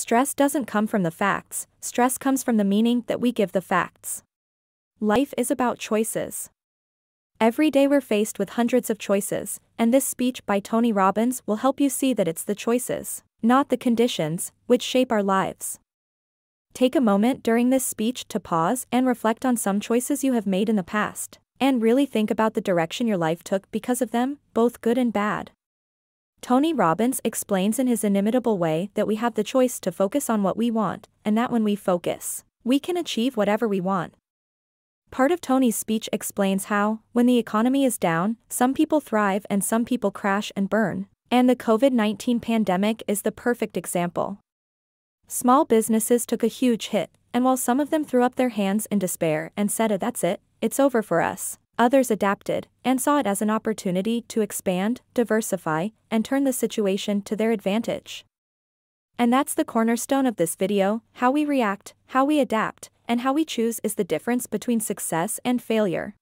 Stress doesn't come from the facts, stress comes from the meaning that we give the facts. Life is about choices. Every day we're faced with hundreds of choices, and this speech by Tony Robbins will help you see that it's the choices, not the conditions, which shape our lives. Take a moment during this speech to pause and reflect on some choices you have made in the past, and really think about the direction your life took because of them, both good and bad. Tony Robbins explains in his inimitable way that we have the choice to focus on what we want, and that when we focus, we can achieve whatever we want. Part of Tony's speech explains how, when the economy is down, some people thrive and some people crash and burn, and the COVID 19 pandemic is the perfect example. Small businesses took a huge hit, and while some of them threw up their hands in despair and said, That's it, it's over for us, Others adapted and saw it as an opportunity to expand, diversify, and turn the situation to their advantage. And that's the cornerstone of this video, how we react, how we adapt, and how we choose is the difference between success and failure.